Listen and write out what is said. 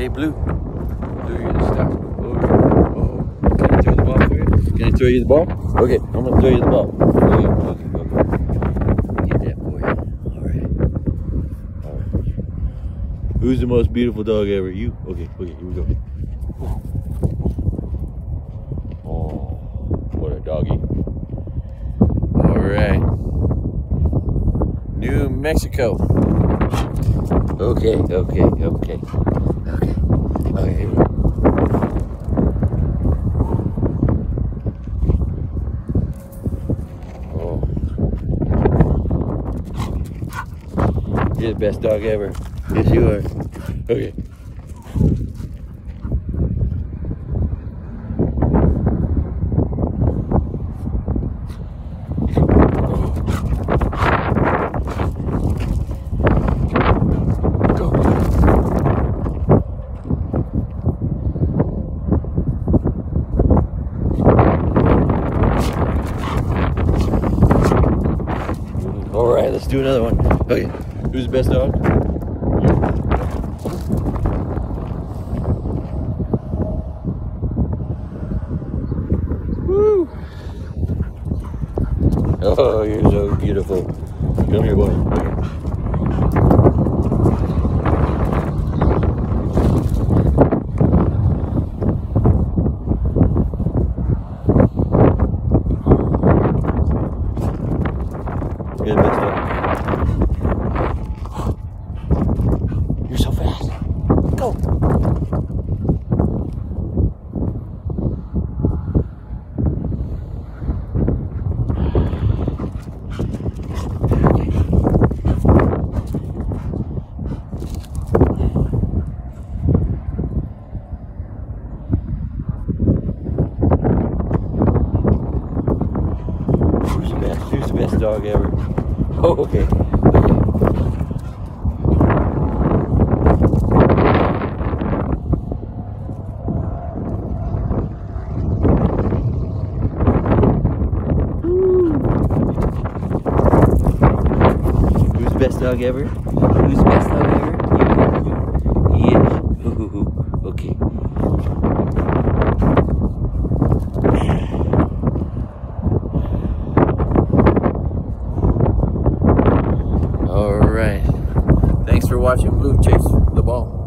Hey, Blue. Blue, you're the Oh, can I throw the ball for you? Can I throw you the ball? Okay, I'm gonna throw you the ball. Okay, okay, okay. Get that for you. All right. All right. Who's the most beautiful dog ever? You? Okay, okay, here we go. Oh, what a doggy. All right. New Mexico. Okay, okay, okay. Okay. Okay, here we go. Oh. You're the best dog ever. Yes, you are. Okay. Go. All right, let's do another one. Oh, okay, who's the best dog? Woo! Oh, you're so beautiful. Come here, boy. Okay. You're the best dog. You're so fast. Go. Who's the best? Who's the best dog ever? Oh, okay. Okay. Who's the best dog ever? Who's the best dog ever? right. Thanks for watching Blue Chase the Ball.